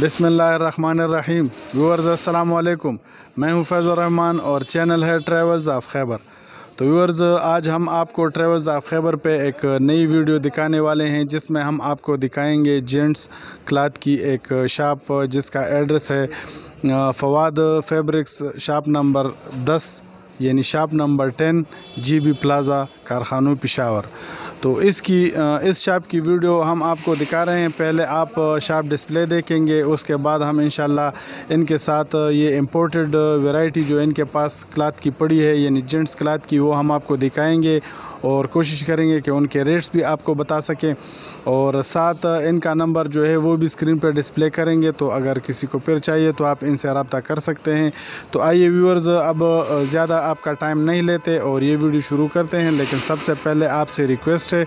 बिसमीम व्यूअर्स अस्सलाम वालेकुम मैं हूँ फैज़ुररहमान और चैनल है ट्रैवल्स ऑफ़ खैबर। तो व्यूअर्स, आज हम आपको ट्रैवल्स ऑफ़ खैबर पे एक नई वीडियो दिखाने वाले हैं, जिसमें हम आपको दिखाएँगे जेंट्स क्लाथ की एक शॉप, जिसका एड्रेस है फवाद फैब्रिक्स, शॉप नंबर 10 यानी shop number ten G B plaza Karkhano Peshawar. तो इसकी इस शॉप की वीडियो हम आपको दिखा रहे हैं। पहले आप शॉप डिस्प्ले देखेंगे, उसके बाद हम इन इनके साथ ये इम्पोर्टेड वैरायटी जो इनके पास क्लाथ की पड़ी है, यानी जेंट्स क्लाथ की, वो हम आपको दिखाएँगे और कोशिश करेंगे कि उनके रेट्स भी आपको बता सकें। और साथ इनका नंबर जो है, वो भी स्क्रीन पर डिस्प्ले करेंगे। तो अगर किसी को फिर चाहिए तो आप इनसे रबता कर सकते हैं। तो आइए व्यूअर्स अब ज़्यादा आपका टाइम नहीं लेते और ये वीडियो शुरू करते हैं, लेकिन सबसे पहले आपसे रिक्वेस्ट है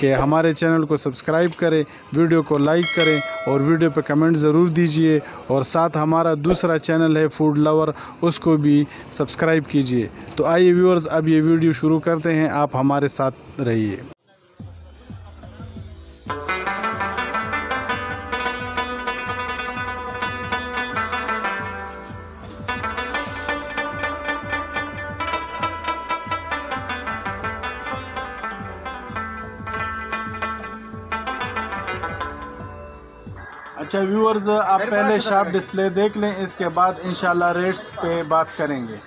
कि हमारे चैनल को सब्सक्राइब करें वीडियो को लाइक करें और वीडियो पर कमेंट ज़रूर दीजिए और साथ हमारा दूसरा चैनल है फ़ूड लवर उसको भी सब्सक्राइब कीजिए। तो आइए व्यूअर्स अब ये वीडियो शुरू करते हैं। आप हमारे साथ रहिए। अच्छा व्यूअर्स आप पहले शार्प डिस्प्ले देख लें इसके बाद इंशाल्लाह रेट्स पे बात करेंगे।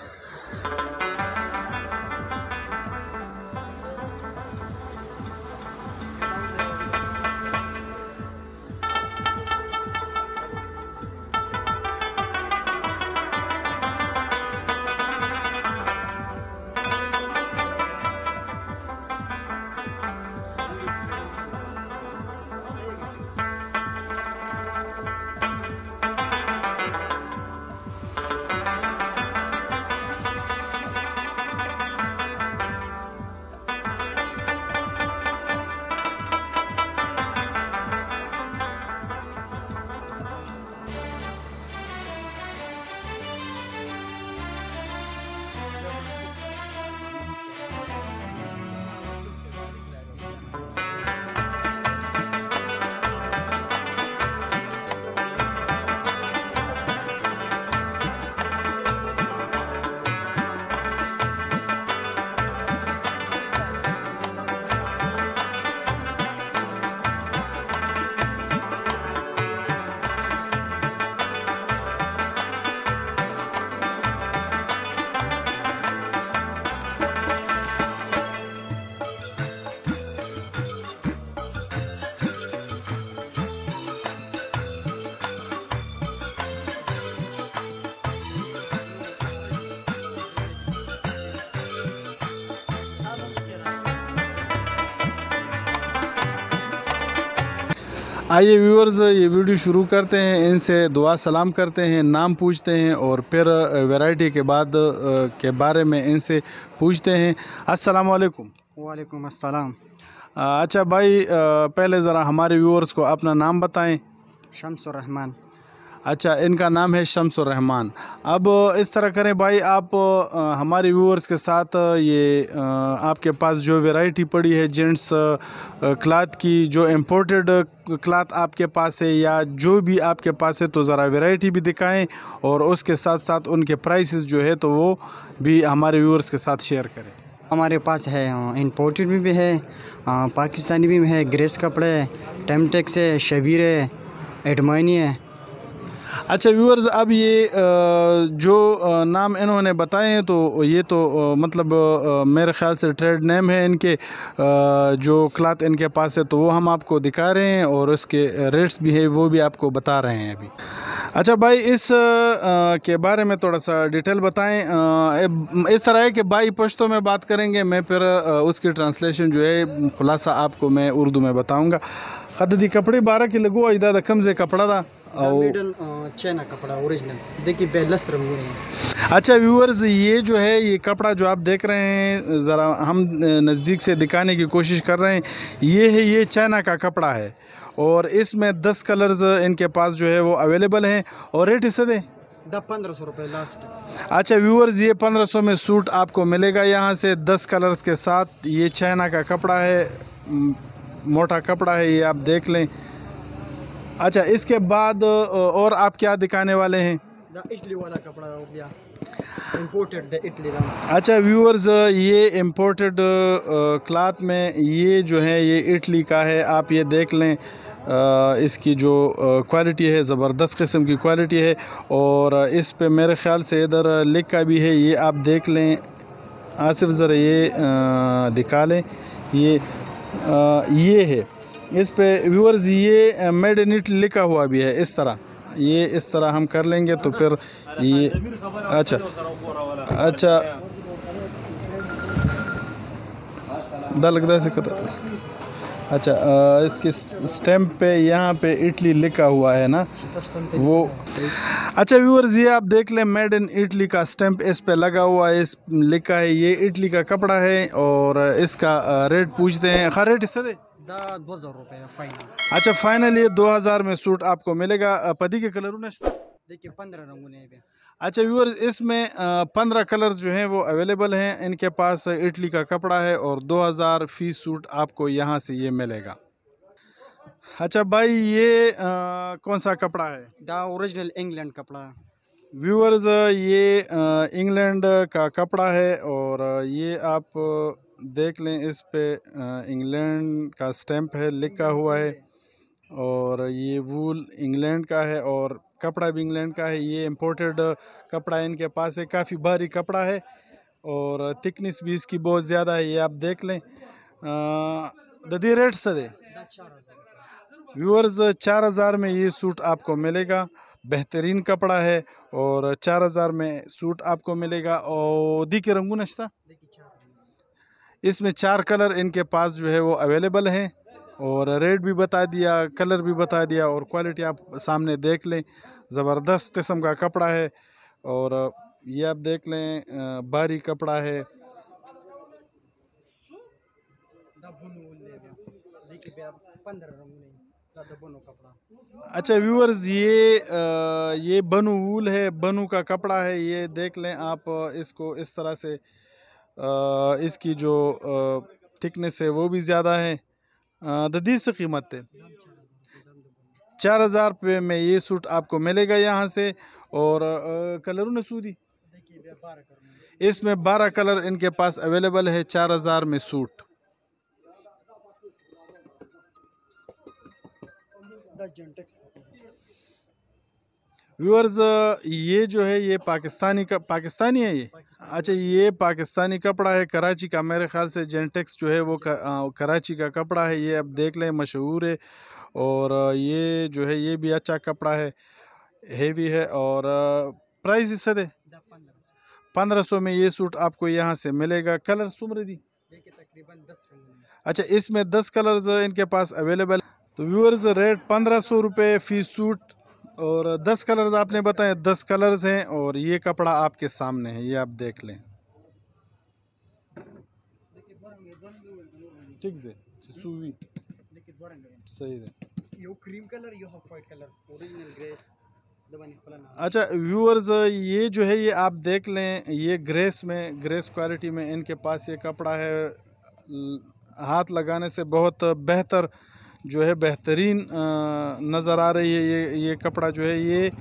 आइए व्यूअर्स ये वीडियो शुरू करते हैं। इनसे दुआ सलाम करते हैं नाम पूछते हैं और फिर वैरायटी के बाद के बारे में इनसे पूछते हैं। अस्सलाम वालेकुम वालेकुम अस्सलाम। अच्छा भाई पहले ज़रा हमारे व्यूअर्स को अपना नाम बताएँ। शम्स रहमान। अच्छा इनका नाम है शम्स रहमान अब इस तरह करें भाई आप हमारे व्यूअर्स के साथ ये आपके पास जो वैरायटी पड़ी है जेंट्स क्लाथ की जो इम्पोर्टेड क्लाथ आपके पास है या जो भी आपके पास है तो ज़रा वैरायटी भी दिखाएँ और उसके साथ साथ उनके प्राइसेस जो है तो वो भी हमारे व्यूअर्स के साथ शेयर करें। हमारे पास है इम्पोर्टेड भी, भी है पाकिस्तानी भी है ग्रेस कपड़े टेमटेक्स है शबीर है एडमानी है अच्छा व्यूअर्स अब ये जो नाम इन्होंने बताए हैं तो ये तो मतलब मेरे ख्याल से ट्रेड नेम है इनके जो क्लाथ इनके पास है तो वो हम आपको दिखा रहे हैं और उसके रेट्स भी है, वो भी आपको बता रहे हैं अभी। अच्छा भाई, इस के बारे में थोड़ा सा डिटेल बताएँ। इस तरह है कि भाई पश्तो में बात करेंगे, मैं फिर उसकी ट्रांसलेशन जो है, खुलासा आपको मैं उर्दू में बताऊँगा। खदी कपड़े बारह की लगो इदा कम से कपड़ा था और चैना कपड़ा ओरिजिनल। देखिए बेलस रंग है अच्छा व्यूअर्स ये जो है ये कपड़ा जो आप देख रहे हैं ज़रा हम नज़दीक से दिखाने की कोशिश कर रहे हैं ये है ये चाइना का कपड़ा है। और इसमें दस कलर्स इनके पास जो है वो अवेलेबल हैं। और रेट इसे दें? पंद्रह सौ रुपये लास्ट अच्छा व्यूअर्स ये पंद्रह सौ में सूट आपको मिलेगा यहाँ से। दस कलर्स के साथ ये चाइना का कपड़ा है। मोटा कपड़ा है ये आप देख लें। अच्छा इसके बाद और आप क्या दिखाने वाले हैं? इटली वाला कपड़ा हो गया। इंपोर्टेड द इटली दा अच्छा व्यूअर्स ये इम्पोर्टेड क्लाथ में ये जो है ये इटली का है। आप ये देख लें इसकी जो क्वालिटी है ज़बरदस्त किस्म की क्वालिटी है। और इस पे मेरे ख्याल से इधर लिखा भी है ये आप देख लें। आसिफ ज़रा ये दिखा लें। ये ये है। इस पे व्यूअर्स ये मेड इन इट लिखा हुआ भी है, इस तरह। ये इस तरह हम कर लेंगे तो फिर ये अच्छा अच्छा। दा से कतर- अच्छा अ, इसके स्टैम्प पे यहाँ पे इटली लिखा हुआ है ना? वो अच्छा व्यूअर्स ये आप देख लें मेड इन इटली का स्टैम्प इस पे लगा हुआ है इस लिखा है ये इटली का कपड़ा है और इसका रेट पूछते हैं। खा रेट इससे दे। दा 2000 रुपए फाइनल अच्छा फाइनल ये 2000 में सूट आपको मिलेगा। पति के कलर देखिए 15 रंगों ने अच्छा व्यूअर्स इसमें पंद्रह कलर्स जो हैं वो अवेलेबल हैं। इनके पास इटली का कपड़ा है और दो हज़ार फ़ीस सूट आपको यहाँ से ये मिलेगा। अच्छा भाई ये अ, कौन सा कपड़ा है? द ओरिजिनल इंग्लैंड कपड़ा। व्यूअर्स ये इंग्लैंड का कपड़ा है और ये आप देख लें इस पे इंग्लैंड का स्टैम्प है लिखा हुआ है और ये वूल इंग्लैंड का है और कपड़ा भी इंग्लैंड का है, ये इम्पोर्टेड कपड़ा इनके पास है, काफ़ी भारी कपड़ा है और थिकनेस भी इसकी बहुत ज़्यादा है, ये आप देख लें। ददी रेट से दे व्यूअर्स चार हज़ार में ये सूट आपको मिलेगा, बेहतरीन कपड़ा है और चार हज़ार में सूट आपको मिलेगा। और दी के रंगू नश्ता इसमें चार कलर इनके पास जो है वो अवेलेबल हैं। और रेट भी बता दिया कलर भी बता दिया और क्वालिटी आप सामने देख लें। ज़बरदस्त किस्म का कपड़ा है और ये आप देख लें भारी कपड़ा है। द बुनो ले भी देखिए भी आप 15 रंगों ने द बुनो कपड़ा अच्छा व्यूअर्स ये अ, ये बनू वूल है बनू का कपड़ा है ये देख लें आप इसको इस तरह से अ, इसकी जो थिकनेस है वो भी ज़्यादा है। ददी से कीमत है चार हज़ार रुपये में ये सूट आपको मिलेगा यहाँ से। और कलरों ने सूदी? देखिए भी 12 करना इसमें बारह कलर इनके पास अवेलेबल है चार हज़ार में सूट। व्यूअर्स ये जो है ये पाकिस्तानी का पाकिस्तानी है ये? अच्छा ये पाकिस्तानी कपड़ा है कराची का मेरे ख्याल से जेंटेक्स जो है वो अ, कराची का कपड़ा है ये अब देख लें मशहूर है और ये जो है ये भी अच्छा कपड़ा है हेवी है और प्राइस इससे दे। पंद्रह सौ में ये सूट आपको यहाँ से मिलेगा। कलर सुमर दी देखिए तकरीबन 10 अच्छा इसमें दस कलर्स इनके पास अवेलेबल तो व्यूअर्स रेट पंद्रह सौ रुपये फ़ी सूट और दस कलर्स आपने बताए दस कलर्स हैं और ये कपड़ा आपके सामने है ये आप देख लें। ठीक दे सूवी। सही दे यो क्रीम कलर यो वाइट कलर ओरिजिनल ग्रेस अच्छा व्यूअर्स ये जो है ये आप देख लें ये ग्रेस में ग्रेस क्वालिटी में इनके पास ये कपड़ा है हाथ लगाने से बहुत बेहतर जो है बेहतरीन नज़र आ रही है ये ये कपड़ा जो है ये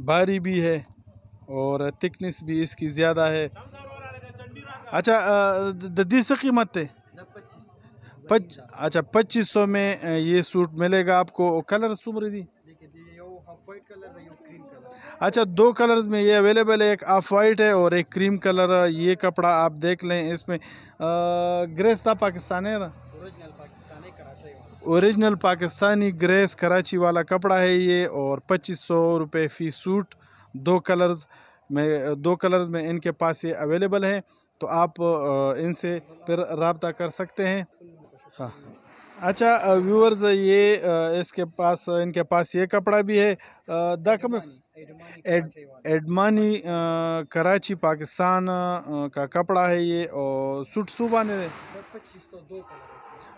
भारी भी है और थिकनेस भी इसकी ज़्यादा है। अच्छा ददी से कीमत है। पच अच्छा पच्चीस सौ में ये सूट मिलेगा आपको। कलर यो क्रीम कलर अच्छा दो कलर्स में ये अवेलेबल है, एक ऑफ़ वाइट है और एक क्रीम कलर। ये कपड़ा आप देख लें इसमें। ग्रेस था पाकिस्तानी है ना ओरिजिनल पाकिस्तानी कराची वाला ओरिजिनल पाकिस्तानी ग्रेस कराची वाला कपड़ा है ये और पच्चीस सौ रुपये फ़ी सूट, दो कलर्स में, दो कलर्स में इनके पास ये अवेलेबल हैं तो आप इनसे फिर रबता कर सकते हैं। हाँ। अच्छा व्यूअर्स ये इसके पास, इनके पास ये कपड़ा भी है। दाकम एडमानी एड कराची पाकिस्तान का कपड़ा है ये और सूट सुबह ने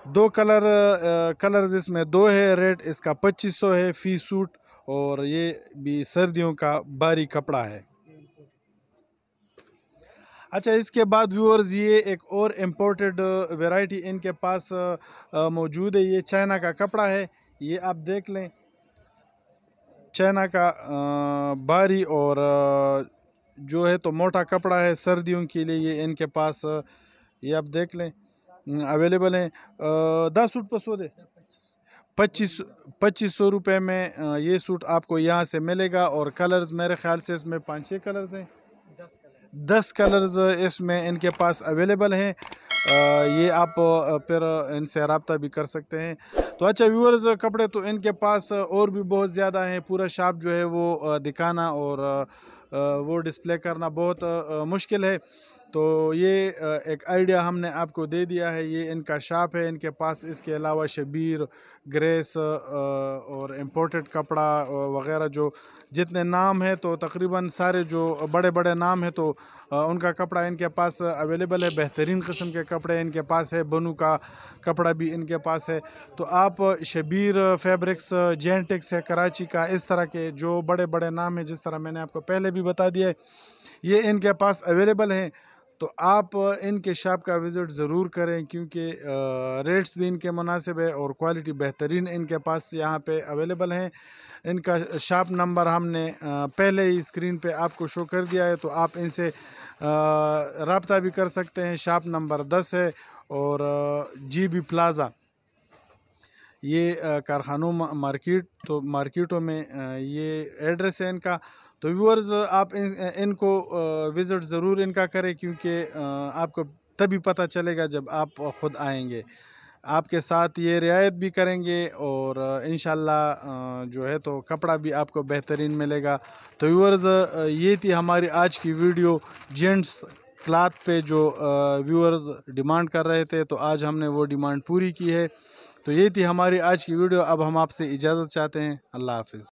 दो कलर कलर कलर्स इसमें दो है रेट इसका पच्चीस सौ है फ़ी सूट और ये भी सर्दियों का भारी कपड़ा है। अच्छा इसके बाद व्यूअर्स ये एक और इम्पोर्टेड वैरायटी इनके पास अ, मौजूद है ये चाइना का कपड़ा है। ये आप देख लें। चाइना का बारी और जो है तो मोटा कपड़ा है सर्दियों के लिए ये इनके पास ये आप देख लें अवेलेबल हैं। दस सूट पर सौ दे। पच्चीस पच्चीस सौ रुपये में ये सूट आपको यहाँ से मिलेगा और कलर्स मेरे ख्याल से इसमें पाँच छः कलर्स हैं। दस कलर्स इसमें इनके पास अवेलेबल हैं। ये आप फिर इनसे रबता भी कर सकते हैं। तो अच्छा व्यूअर्स कपड़े तो इनके पास और भी बहुत ज़्यादा हैं। पूरा शॉप जो है वो दिखाना और वो डिस्प्ले करना बहुत मुश्किल है। तो ये एक आइडिया हमने आपको दे दिया है। ये इनका शॉप है। इनके पास इसके अलावा शबीर ग्रेस और इम्पोर्टेड कपड़ा वगैरह जो जितने नाम हैं तो तकरीबन सारे जो बड़े बड़े नाम हैं तो उनका कपड़ा इनके पास अवेलेबल है। बेहतरीन किस्म के कपड़े इनके पास है। बनू का कपड़ा भी इनके पास है। तो आप शबीर फैब्रिक्स जेंटिक्स है, कराची का, इस तरह के जो बड़े बड़े नाम हैं, जिस तरह मैंने आपको पहले भी बता दिया है, ये इनके पास अवेलेबल हैं। तो आप इनके शॉप का विज़िट ज़रूर करें क्योंकि रेट्स भी इनके मुनासिब है और क्वालिटी बेहतरीन इनके पास यहाँ पे अवेलेबल हैं। इनका शॉप नंबर हमने पहले ही स्क्रीन पे आपको शो कर दिया है तो आप इनसे रबता भी कर सकते हैं। शॉप नंबर दस है और जी बी प्लाज़ा। ये कारखानों मार्केट तो मार्केटों में ये एड्रेस है इनका। तो व्यूअर्स आप इन, इनको विज़िट ज़रूर इनका करें क्योंकि आपको तभी पता चलेगा जब आप ख़ुद आएँगे। आपके साथ ये रियायत भी करेंगे और इन जो है तो कपड़ा भी आपको बेहतरीन मिलेगा। तो व्यूअर्स ये थी हमारी आज की वीडियो जेंट्स क्लाथ पे जो व्यूअर्स डिमांड कर रहे थे। तो आज हमने वो डिमांड पूरी की है। तो ये थी हमारी आज की वीडियो। अब हम आपसे इजाज़त चाहते हैं। अल्लाह हाफिज़।